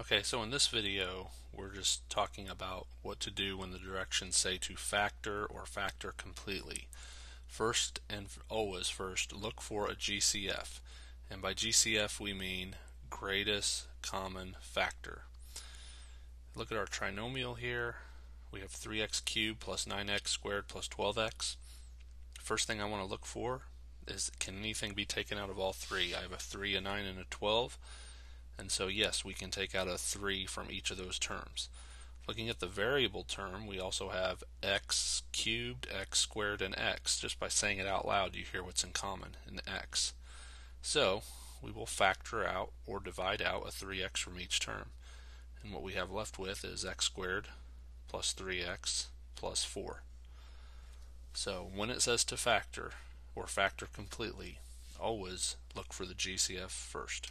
Okay, so in this video, we're just talking about what to do when the directions say to factor or factor completely. First and always first, look for a GCF. And by GCF we mean greatest common factor. Look at our trinomial here. We have 3x cubed plus 9x squared plus 12x. First thing I want to look for is can anything be taken out of all three? I have a 3, a 9, and a 12. And so yes, we can take out a 3 from each of those terms. Looking at the variable term, we also have x cubed, x squared, and x. Just by saying it out loud, you hear what's in common in x. So we will factor out or divide out a 3x from each term. And what we have left with is x squared plus 3x plus 4. So when it says to factor or factor completely, always look for the GCF first.